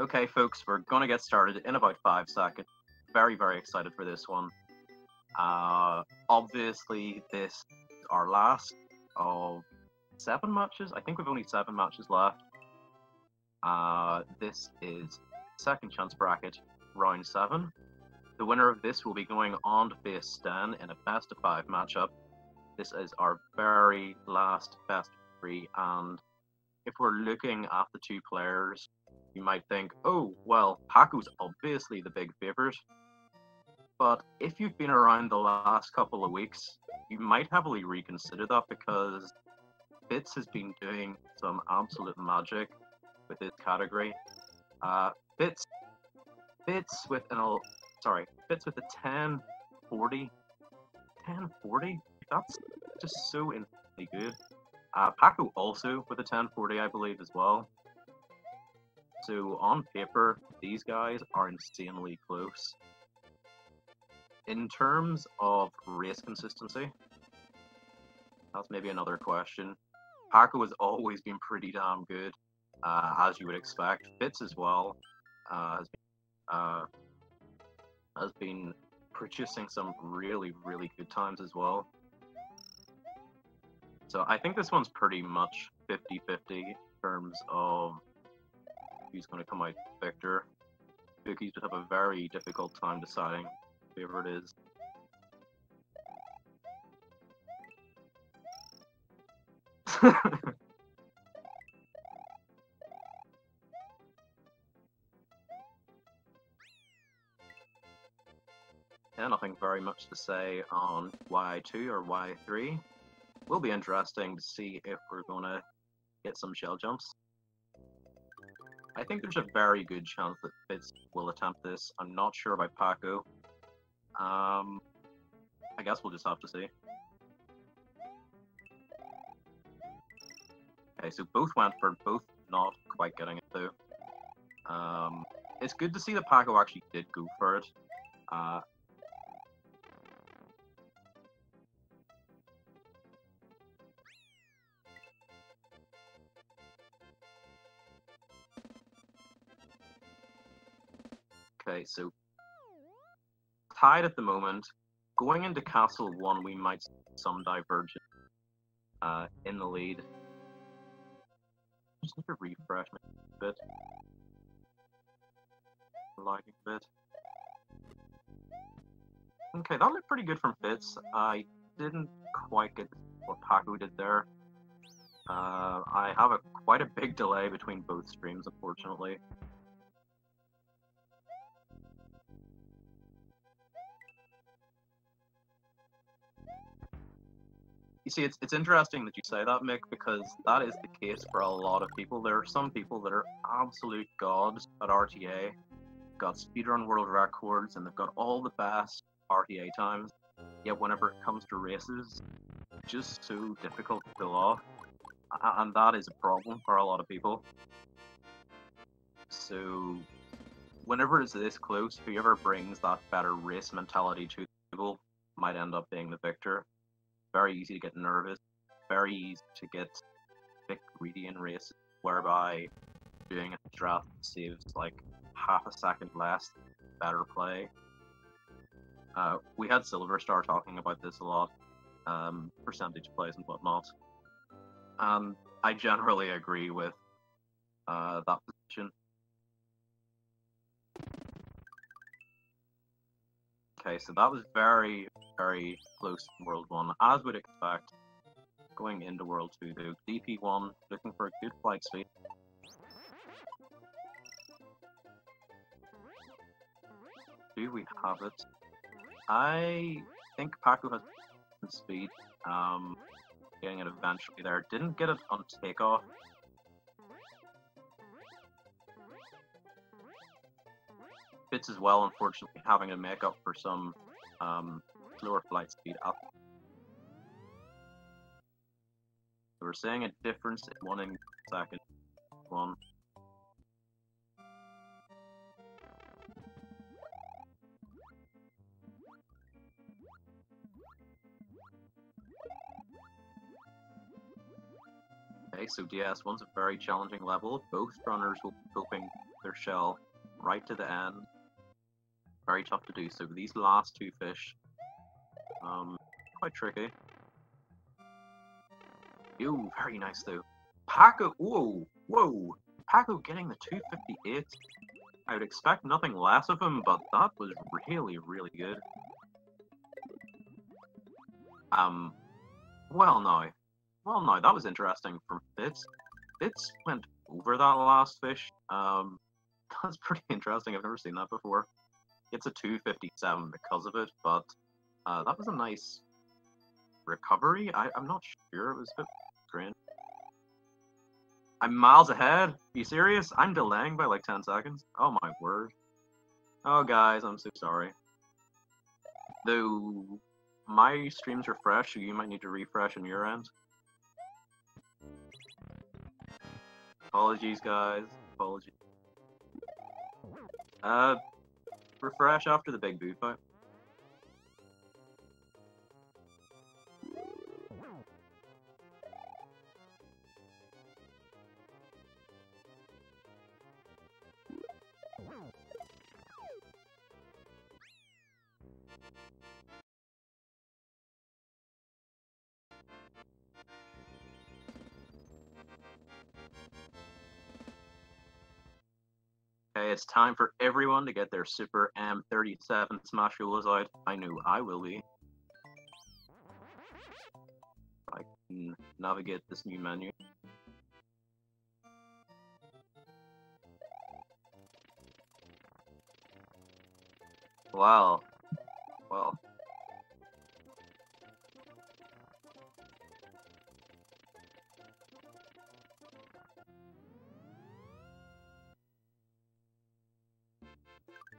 Okay, folks, we're gonna get started in about five seconds. Very, very excited for this one. Uh, obviously, this is our last of seven matches. I think we've only seven matches left. Uh, this is second chance bracket, round seven. The winner of this will be going on to face Stan in a best of five matchup. This is our very last best three, and if we're looking at the two players you might think, oh, well, Paco's obviously the big favorite. But if you've been around the last couple of weeks, you might heavily reconsider that because Fitz has been doing some absolute magic with this category. Uh, Fitz, Fitz with an, sorry, Fitz with a 1040, 1040. That's just so insanely good. Uh, Paco also with a 1040, I believe, as well. So on paper, these guys are insanely close. In terms of race consistency, that's maybe another question. Paco has always been pretty damn good, uh, as you would expect. Fitz as well uh, has, been, uh, has been producing some really, really good times as well. So I think this one's pretty much 50-50 in terms of who's going to come out victor. Bookies would have a very difficult time deciding whoever it is. yeah, nothing very much to say on Y2 or Y3. Will be interesting to see if we're gonna get some shell jumps. I think there's a very good chance that Fitz will attempt this. I'm not sure about Paco. Um, I guess we'll just have to see. Okay, so both went for both not quite getting it though. Um, it's good to see that Paco actually did go for it. Uh, So tied at the moment. Going into Castle 1, we might see some divergence uh, in the lead. Just need to refresh a bit. Lagging a bit. Okay, that looked pretty good from Fitz. I didn't quite get what Paco did there. Uh, I have a quite a big delay between both streams, unfortunately. You see, it's, it's interesting that you say that, Mick, because that is the case for a lot of people. There are some people that are absolute gods at RTA, got speedrun world records, and they've got all the best RTA times. Yet whenever it comes to races, just so difficult to pull off. And that is a problem for a lot of people. So, whenever it's this close, whoever brings that better race mentality to the table might end up being the victor very easy to get nervous, very easy to get bit greedy in races, whereby doing a draft saves like half a second less, better play. Uh, we had Silver Star talking about this a lot, um, percentage plays and whatnot. And I generally agree with uh, that position. Okay, so that was very, very close to World 1, as would expect. Going into World 2, though. DP1, looking for a good flight speed. Do we have it? I think Paco has speed. Um, getting it eventually there. Didn't get it on takeoff. Fitz as well, unfortunately, having to make up for some um, slower flight speed up. So we're seeing a difference in one in second. One. Okay, so DS1's a very challenging level. Both runners will be hoping their shell right to the end. Very tough to do. So these last two fish, quite tricky. Ooh, very nice though. Paco, whoa, whoa. Paco getting the 258. I would expect nothing less of him, but that was really, really good. Um, well now, well now, that was interesting from Fitz. Fitz went over that last fish. Um, that's pretty interesting. I've never seen that before. It's a 257 because of it, but uh, that was a nice recovery. I, I'm not sure. It was a bit. I'm miles ahead. Are you serious? I'm delaying by like 10 seconds. Oh my word. Oh guys, I'm so sorry. Though my streams are fresh, so you might need to refresh on your end. Apologies guys. Apologies. Uh refresh after the big boot fight. It's time for everyone to get their Super M37 Smashulas out. I knew I will be. I can navigate this new menu. Wow. Well.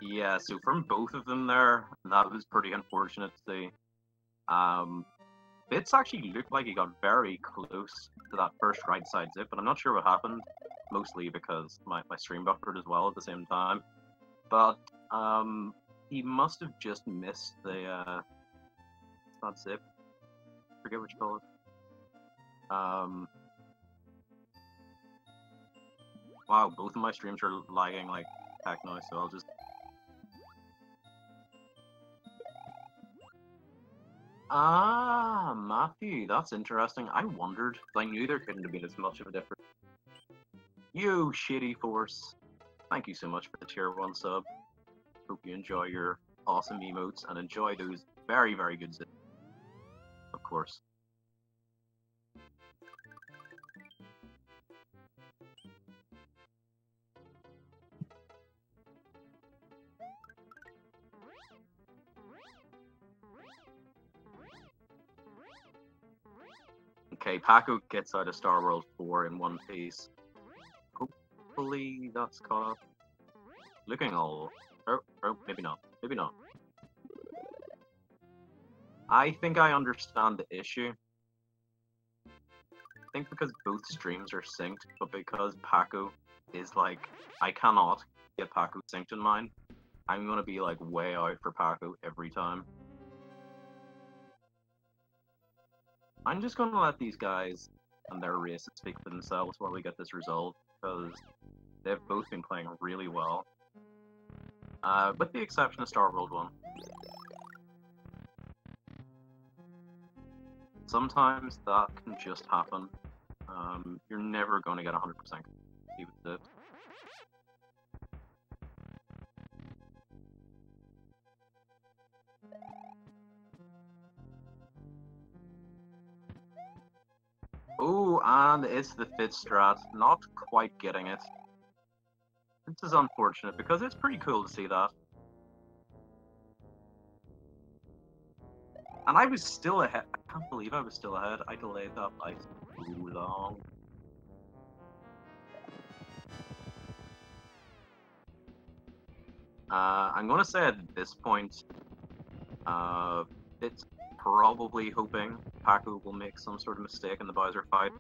Yeah, so from both of them there, that was pretty unfortunate to see. Um, Fitz actually looked like he got very close to that first right side zip, but I'm not sure what happened. Mostly because my, my stream buffered as well at the same time. But um, he must have just missed the uh, not zip. Forget what you call it. Um, wow, both of my streams are lagging like heck now, so I'll just Ah, Matthew, that's interesting. I wondered. I knew there couldn't have been as much of a difference. You shitty force. Thank you so much for the tier 1 sub. Hope you enjoy your awesome emotes and enjoy those very, very good zips. Of course. Okay, Paco gets out of Star World 4 in one piece. Hopefully that's caught up. Looking all... Oh, oh, maybe not. Maybe not. I think I understand the issue. I think because both streams are synced, but because Paco is like... I cannot get Paco synced in mine. I'm gonna be like way out for Paco every time. I'm just going to let these guys and their races speak for themselves while we get this result, because they've both been playing really well. Uh, with the exception of Star World 1. Sometimes that can just happen. Um, you're never going to get 100% with it. Oh, and it's the fit strat. Not quite getting it. This is unfortunate because it's pretty cool to see that. And I was still ahead. I can't believe I was still ahead. I delayed that by too long. Uh, I'm going to say at this point, uh, it's probably hoping Paco will make some sort of mistake in the Bowser fight.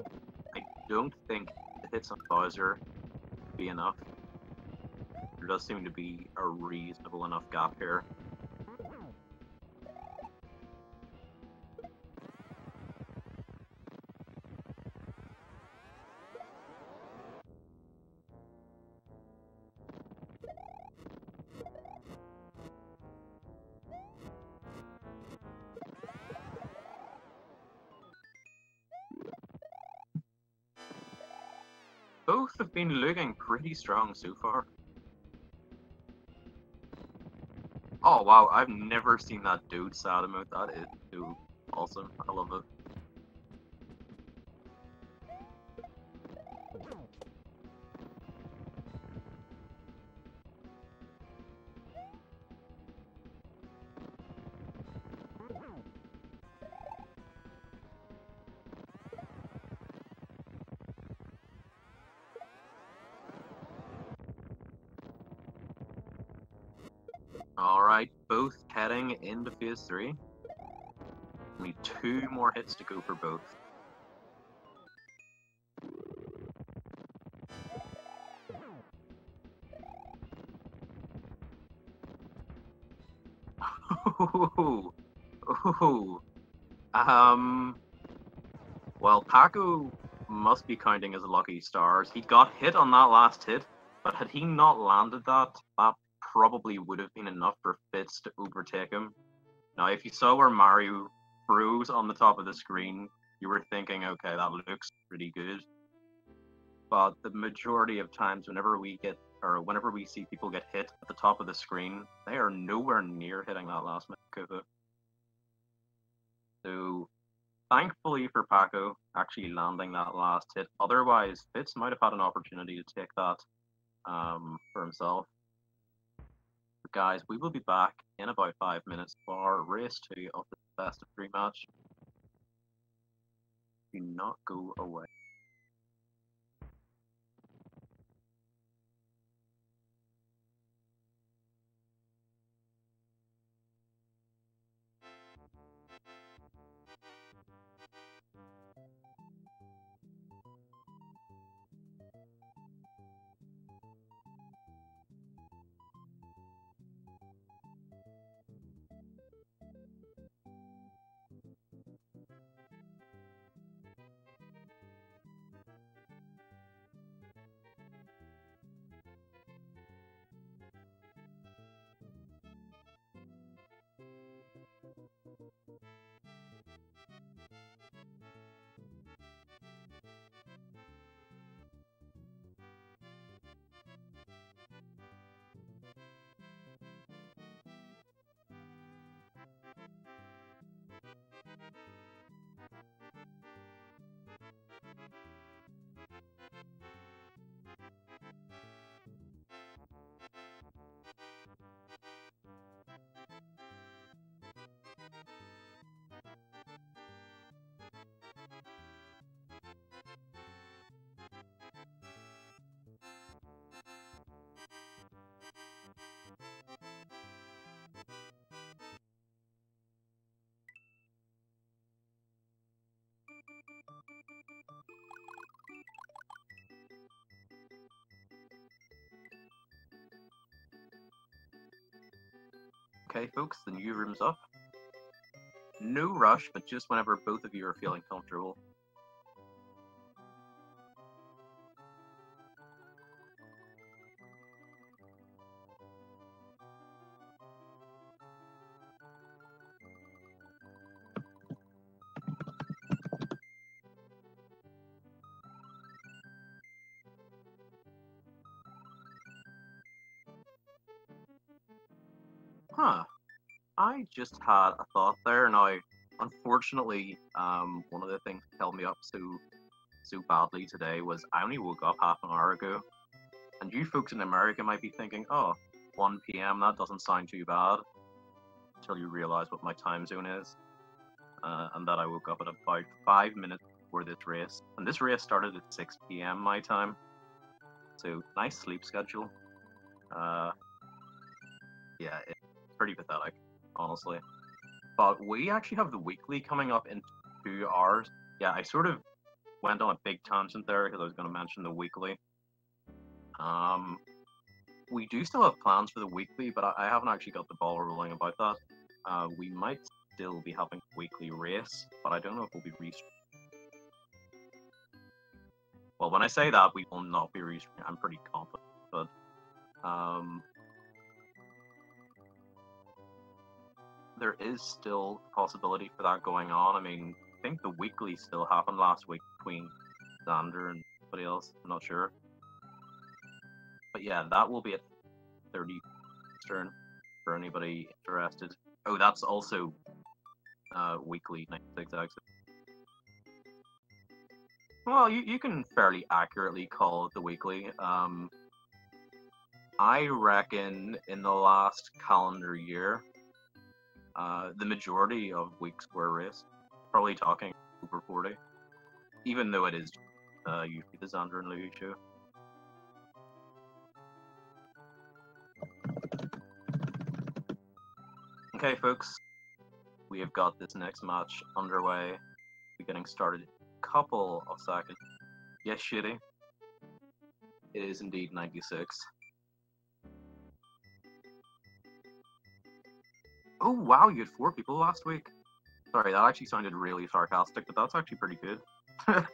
I don't think the hits on Bowser be enough. There does seem to be a reasonable enough gap here. Pretty strong so far. Oh wow, I've never seen that dude sad emote. That is so awesome. I love it. Phase three. Only two more hits to go for both. Ooh, ooh. Um. Well, Paco must be counting as lucky stars. He got hit on that last hit, but had he not landed that, that probably would have been enough for Fitz to overtake him. Now, if you saw where Mario froze on the top of the screen, you were thinking, okay, that looks pretty good. But the majority of times, whenever we get or whenever we see people get hit at the top of the screen, they are nowhere near hitting that last Kufu. So, thankfully for Paco actually landing that last hit, otherwise Fitz might have had an opportunity to take that um, for himself. Guys, we will be back in about five minutes for race two of the best of three match. Do not go away. Okay, folks, the new room's up. No rush, but just whenever both of you are feeling comfortable. Just had a thought there. Now, unfortunately, um, one of the things that held me up so so badly today was I only woke up half an hour ago. And you folks in America might be thinking, oh, 1 p.m., that doesn't sound too bad. Until you realize what my time zone is. Uh, and that I woke up at about five minutes before this race. And this race started at 6 p.m. my time. So, nice sleep schedule. Uh, yeah, it's pretty pathetic, honestly. But we actually have the weekly coming up in two hours. Yeah, I sort of went on a big tangent there because I was going to mention the weekly. Um, we do still have plans for the weekly, but I, I haven't actually got the ball rolling about that. Uh, we might still be having a weekly race, but I don't know if we'll be restreaming. Well, when I say that, we will not be restreaming. I'm pretty confident, but um, there is still possibility for that going on. I mean, I think the weekly still happened last week between Xander and somebody else. I'm not sure. but yeah, that will be at 30 Eastern for anybody interested. Oh, that's also uh, weekly 96 exit. Well, you, you can fairly accurately call it the weekly. Um, I reckon in the last calendar year, uh, the majority of weeks square raced. Probably talking over 40. Even though it is uh, usually the Xander and Louis show. Okay, folks, we have got this next match underway. We're getting started a couple of seconds. Yes, shitty. It is indeed 96. Oh wow, you had four people last week. Sorry, that actually sounded really sarcastic, but that's actually pretty good.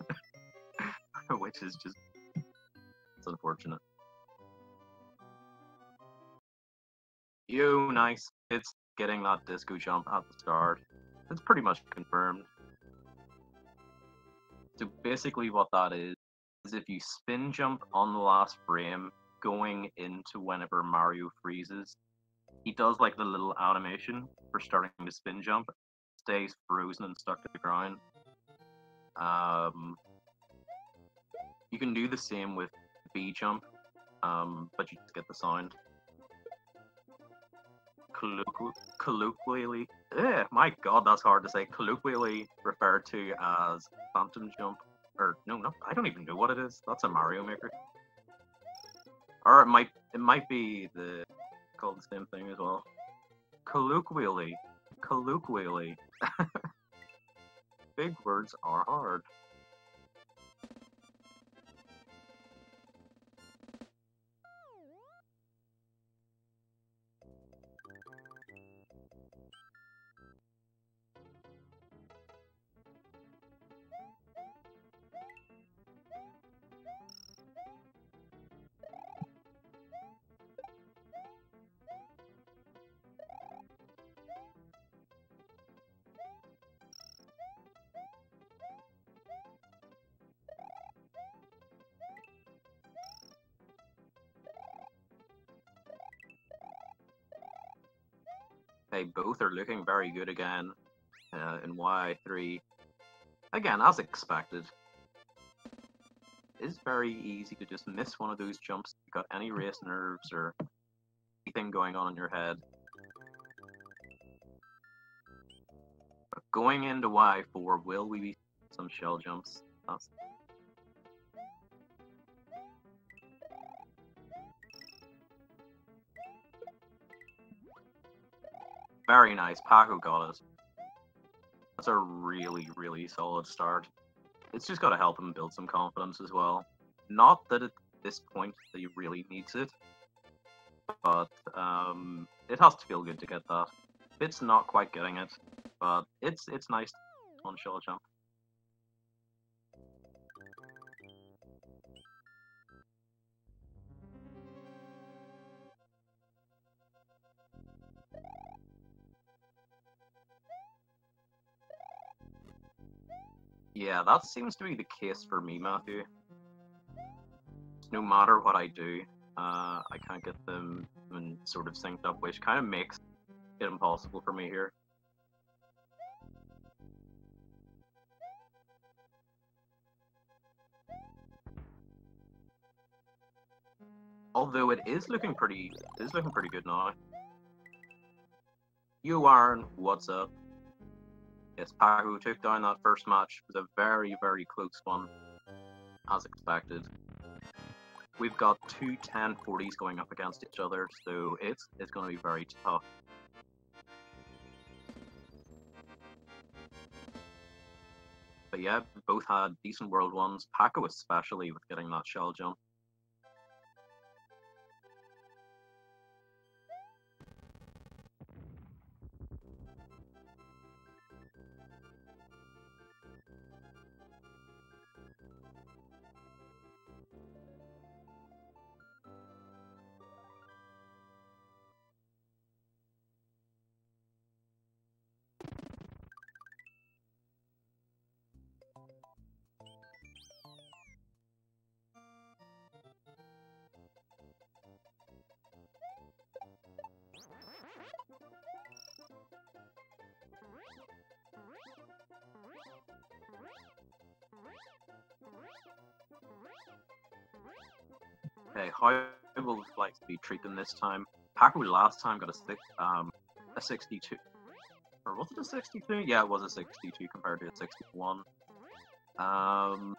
Which is just it's unfortunate. You nice. It's getting that disco jump at the start. It's pretty much confirmed. So basically what that is is if you spin jump on the last frame going into whenever Mario freezes, he does like the little animation for starting to spin jump, stays frozen and stuck to the ground. Um, you can do the same with B jump, um, but you just get the sound. Colloqu- colloquially, eh, my god, that's hard to say. Colloquially referred to as phantom jump, or no, no, I don't even know what it is. That's a Mario Maker, or it might it might be the called the same thing as well. Colloquially, colloquially. Big words are hard. They both are looking very good again uh, in Y3. Again, as expected. It's very easy to just miss one of those jumps. You've got any race nerves or anything going on in your head. But going into Y4, will we be some shell jumps? That's Very nice. Paco got it. That's a really, really solid start. It's just got to help him build some confidence as well. Not that at this point he really needs it, but um, it has to feel good to get that. It's not quite getting it, but it's it's nice on shell jump. Yeah, that seems to be the case for me, Matthew. No matter what I do, uh, I can't get them and sort of synced up, which kind of makes it impossible for me here. Although it is looking pretty, it is looking pretty good now. You Aaron, what's up? Yes, Paco took down that first match. It was a very, very close one, as expected. We've got two 1040s going up against each other, so it's, it's going to be very tough. But yeah, both had decent world ones. Paco especially with getting that shell jump. Okay, how will like be treat this time? Paco last time got a six, um, a 62, or was it a 62? Yeah, it was a 62 compared to a 61. Um.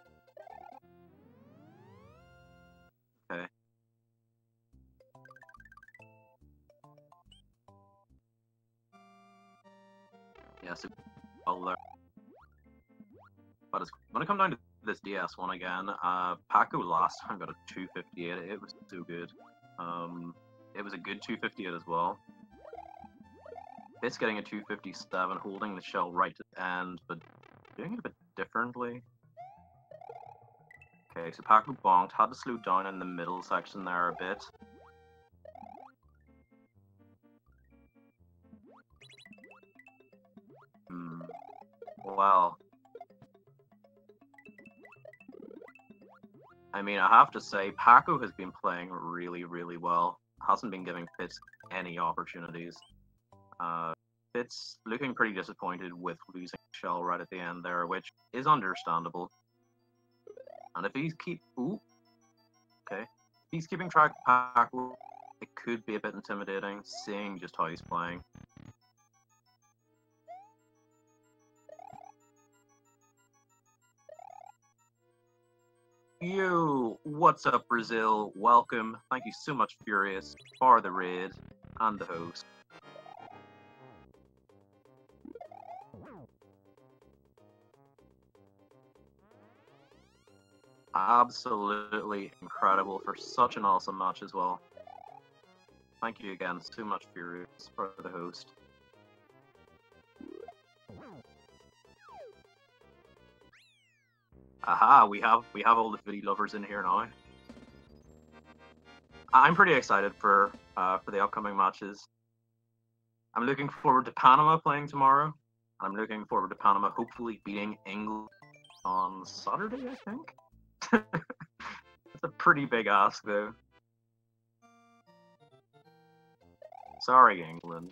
Okay. Yeah, so well there. But it's when it come down to this DS one again, uh, Paco last time got a 258. It was so good. Um, it was a good 258 as well. It's getting a 257, holding the shell right to the end, but doing it a bit differently. Okay, so Paco bonked, had to slow down in the middle section there a bit. Hmm. Well. I mean, I have to say, Paco has been playing really, really well. Hasn't been giving Fitz any opportunities. Uh, Fitz looking pretty disappointed with losing Shell right at the end there, which is understandable. And if he's keep ooh, okay, if he's keeping track of Paco, it could be a bit intimidating, seeing just how he's playing. Yo, what's up, Brazil? Welcome. Thank you so much, Furious, for the raid and the host. Absolutely incredible for such an awesome match as well. Thank you again so much, Furious, for the host. Aha, we have we have all the video lovers in here now. I'm pretty excited for uh, for the upcoming matches. I'm looking forward to Panama playing tomorrow. I'm looking forward to Panama hopefully beating England on Saturday, I think. That's a pretty big ask, though. Sorry, England.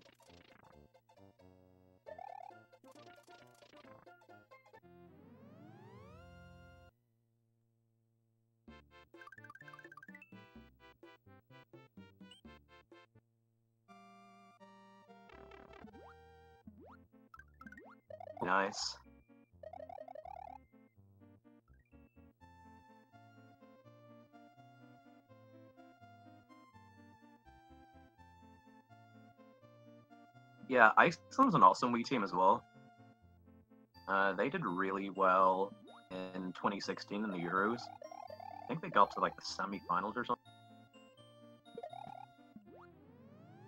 Nice. Yeah, Iceland's an awesome Wii team as well. Uh, they did really well in 2016 in the Euros. I think they got to like the semi-finals or something.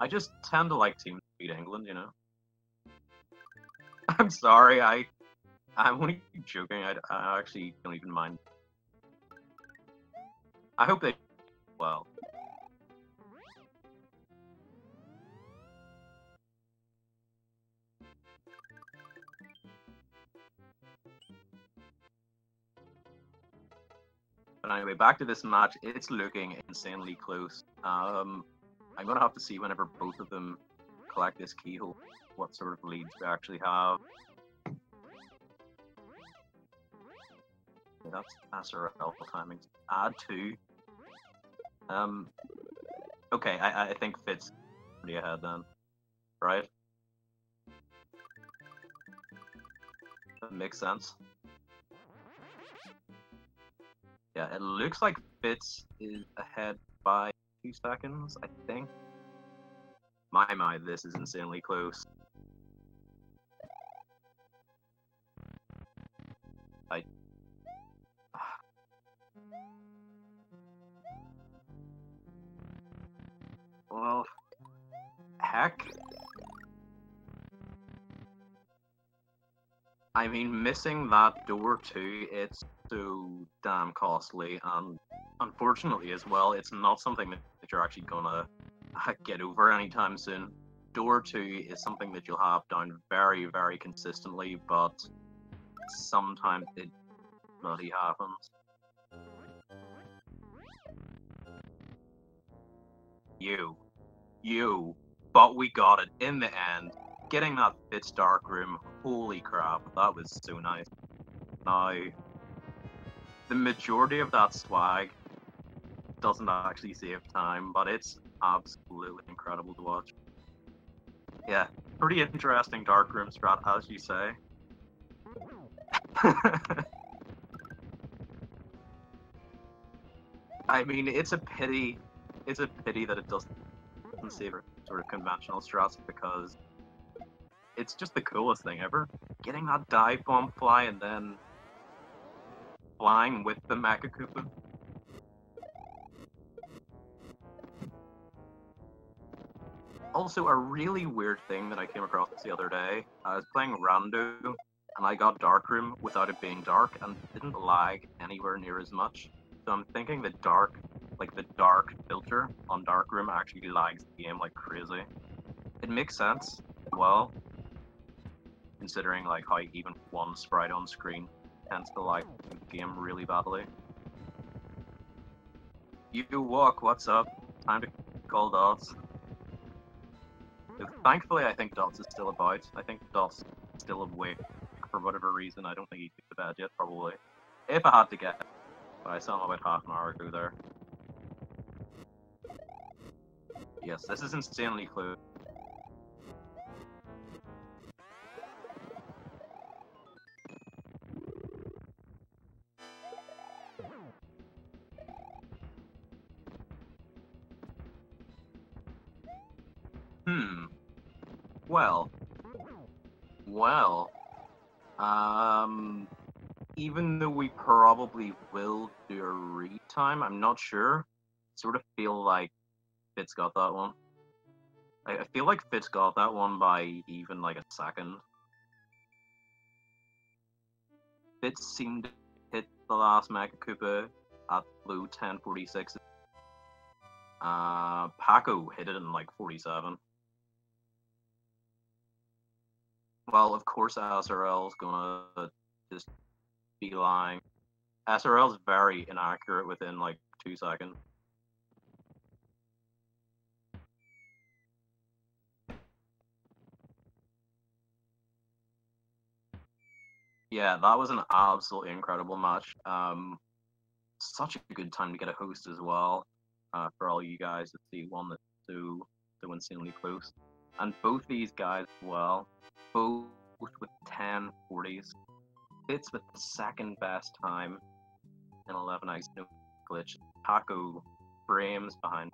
I just tend to like teams beat England, you know. I'm sorry, I I'm only joking. I, I actually don't even mind. I hope they well. But anyway, back to this match. It's looking insanely close. Um, I'm gonna have to see whenever both of them collect this keyhole what sort of leads we actually have. Okay, that's SRL timings. Add two. Um. Okay, I I think Fitz pretty ahead then, right? That makes sense. Yeah, it looks like Fitz is ahead by two seconds, I think. My my, this is insanely close. Well, heck. I mean, missing that door too, it's so damn costly, and unfortunately as well, it's not something that you're actually gonna uh, get over anytime soon. Door 2 is something that you'll have down very, very consistently, but sometimes it bloody happens. You. You. But we got it in the end. Getting that Fitz dark room, holy crap, that was so nice. Now, the majority of that swag doesn't actually save time, but it's absolutely incredible to watch. Yeah, pretty interesting dark room strat, as you say. I mean, it's a pity. It's a pity that it doesn't sort of conventional strats because it's just the coolest thing ever. Getting that dive bomb fly and then flying with the Koopa. Also, a really weird thing that I came across the other day. I was playing Rando, and I got Darkroom without it being dark, and didn't lag anywhere near as much. So I'm thinking the dark, like the dark filter on Darkroom actually lags the game like crazy. It makes sense, well, considering like how even one sprite on screen tends to lag the game really badly. You walk, what's up? Time to call Dots. Thankfully, I think Dots is still about. I think Dots is still awake for whatever reason. I don't think he's to bed yet, probably. If I had to get, but I saw him about half an hour ago there. Yes, this is insanely close. Hmm. Well. Well. Um. Even though we probably will do a read time, I'm not sure. Sort of feel like Fitz got that one. I, I feel like Fitz got that one by even like a second. Fitz seemed to hit the last Mecha Koopa at blue 1046. Uh, Paco hit it in like 47. Well, of course SRL's gonna just be lying. SRL's very inaccurate within like two seconds. Yeah, that was an absolutely incredible match. Um, such a good time to get a host as well. Uh, for all you guys to see one that's so so insanely close, and both these guys as well, both with 1040s. Fitz with the second best time in 11 ice no glitch. Paco frames behind.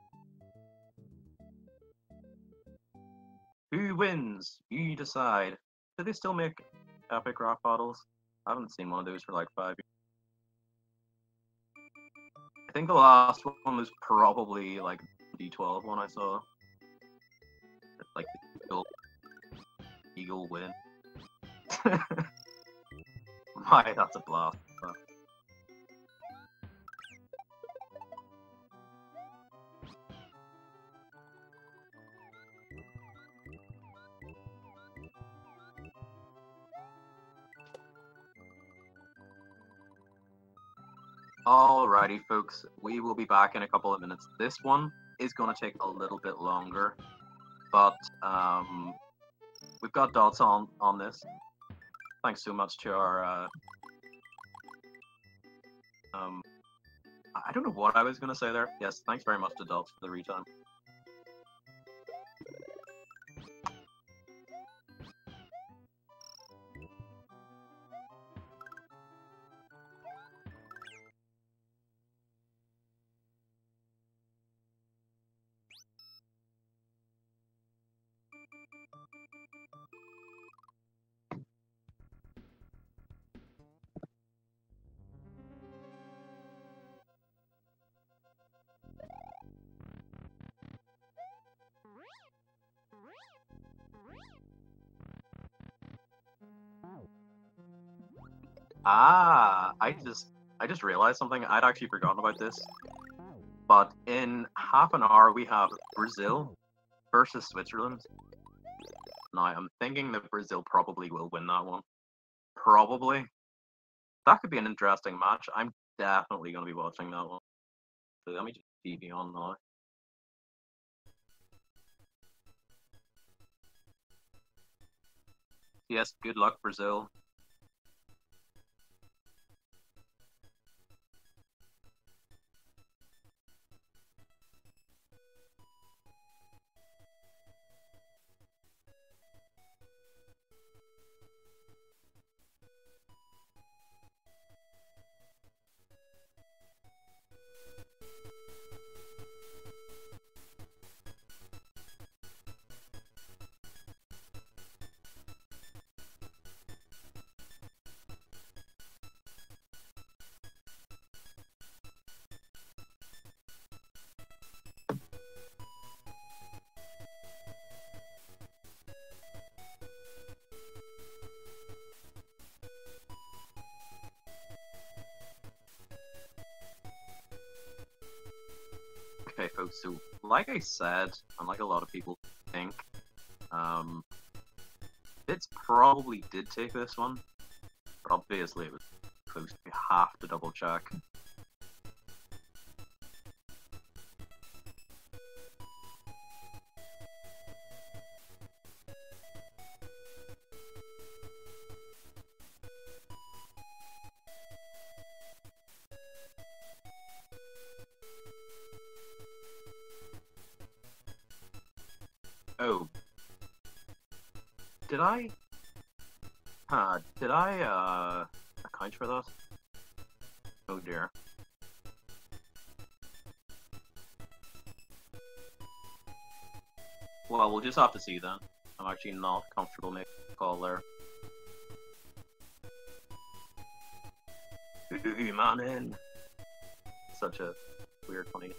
Who wins? You decide. Do they still make epic rock bottles? I haven't seen one of those for like five years. I think the last one was probably like D12 one I saw. Like the eagle, eagle win. My, that's a blast. Alrighty, folks, we will be back in a couple of minutes. This one is going to take a little bit longer, but um, we've got dots on on this. Thanks so much to our. Uh, um, I don't know what I was going to say there. Yes, thanks very much to dots for the retime. Ah, I just I just realized something. I'd actually forgotten about this. But in half an hour we have Brazil versus Switzerland. Now I'm thinking that Brazil probably will win that one. Probably. That could be an interesting match. I'm definitely going to be watching that one. So let me just TV on now. Yes, good luck, Brazil. So like I said, and like a lot of people think, um, Fitz probably did take this one, but obviously it was close. We have to double check. For that? Oh dear. Well, we'll just have to see then. I'm actually not comfortable making a call there. Ooh, man in. Such a weird, funny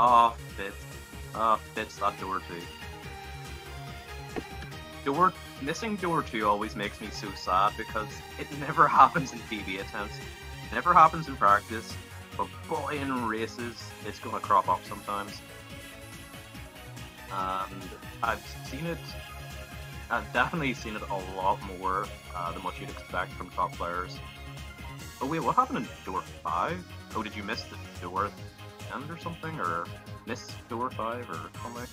Oh, Fitz. Oh, Fitz, that door two. Door, missing door two always makes me so sad because it never happens in PB attempts. It never happens in practice, but boy, in races, it's gonna crop up sometimes. And I've seen it, I've definitely seen it a lot more uh, than what you'd expect from top players. Oh wait, what happened in door five? Oh, did you miss the door end or something, or miss door five or something?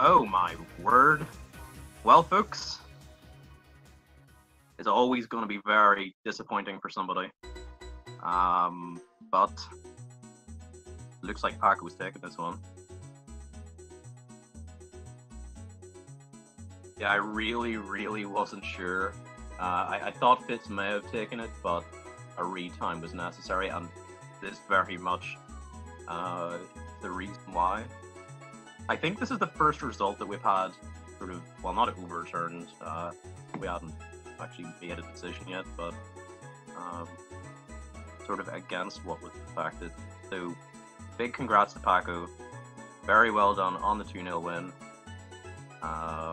Oh my word. Well, folks, it's always going to be very disappointing for somebody. Um, but looks like Paco was taking this one. Yeah, I really, really wasn't sure uh, I, I, thought Fitz may have taken it, but a retime was necessary, and this very much uh, the reason why. I think this is the first result that we've had sort of, well, not overturned. Uh, we hadn't actually made a decision yet, but um, sort of against what was expected. So, big congrats to Paco. Very well done on the 2 0 win. Um,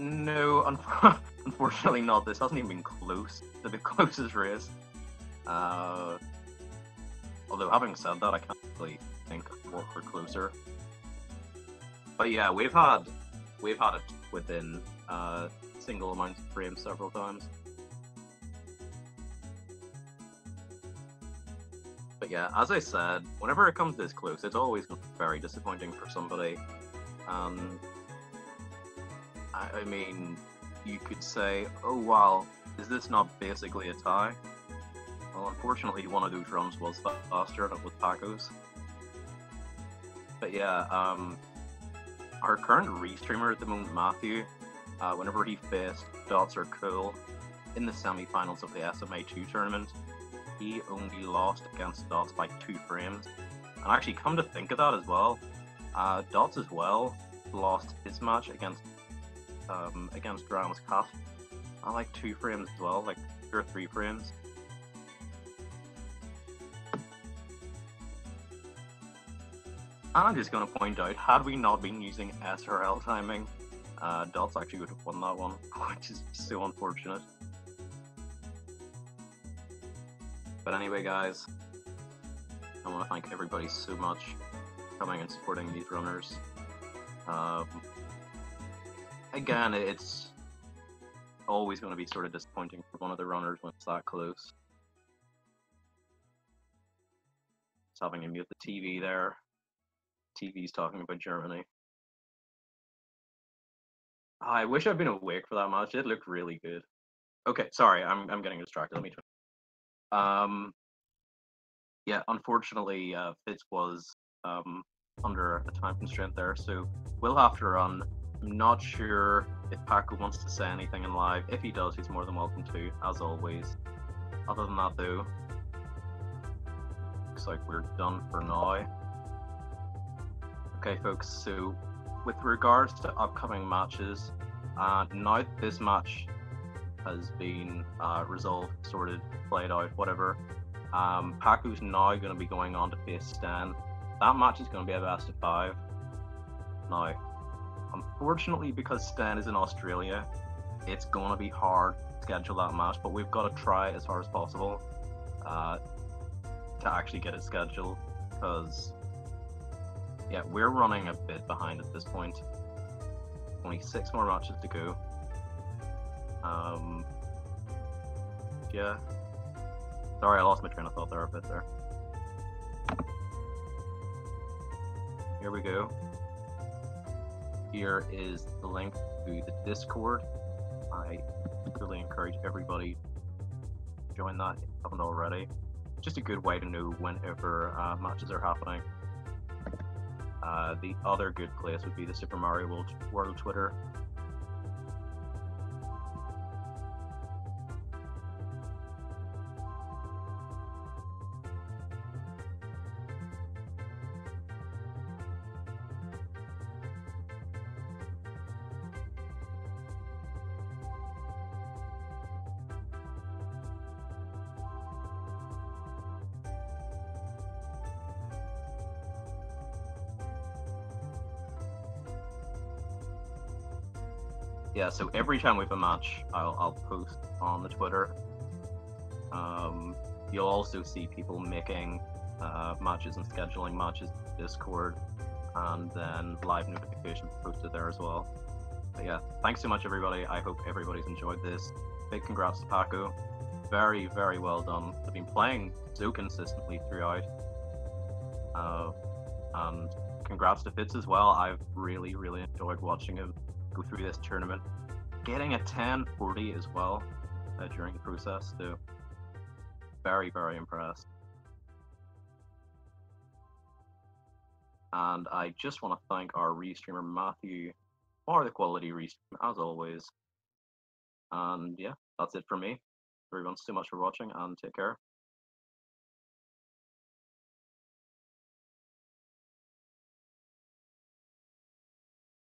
no, un unfortunately not. This hasn't even been close to the closest race. Uh, although having said that, I can't really think what we're closer. But yeah, we've had we've had it within uh, single amounts of frames several times. But yeah, as I said, whenever it comes this close, it's always very disappointing for somebody. Um, I mean, you could say, oh wow, is this not basically a tie? Well, unfortunately, one of those runs was faster and it was Paco's. But yeah, um, our current restreamer at the moment, Matthew, uh, whenever he faced Dotsarecool in the semi-finals of the SMA2 tournament, he only lost against Dots by two frames. And actually, come to think of that as well, uh, Dots as well lost his match against um, against Ramos Cut. I like two frames as well, like two or three frames. And I'm just going to point out, had we not been using SRL timing, uh, Dots actually would have won that one, which is so unfortunate. But anyway, guys, I want to thank everybody so much for coming and supporting these runners. Um, again, it's always going to be sort of disappointing for one of the runners when it's that close. Just having to mute the TV there. TV's talking about Germany. I wish I'd been awake for that match. It looked really good. Okay, sorry, I'm I'm getting distracted. Let me. Um. Yeah, unfortunately, uh, Fitz was um under a time constraint there, so we'll have to run. I'm not sure if Paco wants to say anything in live. If he does, he's more than welcome to, as always. Other than that, though, looks like we're done for now. Okay, folks, so with regards to upcoming matches, uh, now this match has been uh, resolved, sorted, played out, whatever, um, Paco's now going to be going on to face Stan. That match is going to be a best of five. Now, unfortunately, because Stan is in Australia, it's going to be hard to schedule that match, but we've got to try as hard as possible uh, to actually get it scheduled because yeah, we're running a bit behind at this point. Only six more matches to go. Um, yeah. Sorry, I lost my train of thought there a bit there. Here we go. Here is the link to the Discord. I really encourage everybody to join that if you haven't already. Just a good way to know whenever uh, matches are happening. Uh, the other good place would be the Super Mario World, World Twitter. Yeah, so every time we have a match, I'll, I'll post on the Twitter. Um, you'll also see people making uh, matches and scheduling matches Discord, and then live notifications posted there as well. But yeah, thanks so much, everybody. I hope everybody's enjoyed this. Big congrats to Paco. Very, very well done. I've been playing so consistently throughout. Uh, and congrats to Fitz as well. I've really, really enjoyed watching him go through this tournament. Getting a 1040 as well uh, during the process, too. Very, very impressed. And I just want to thank our restreamer Matthew for the quality restream, as always. And yeah, that's it for me. Everyone, so much for watching and take care.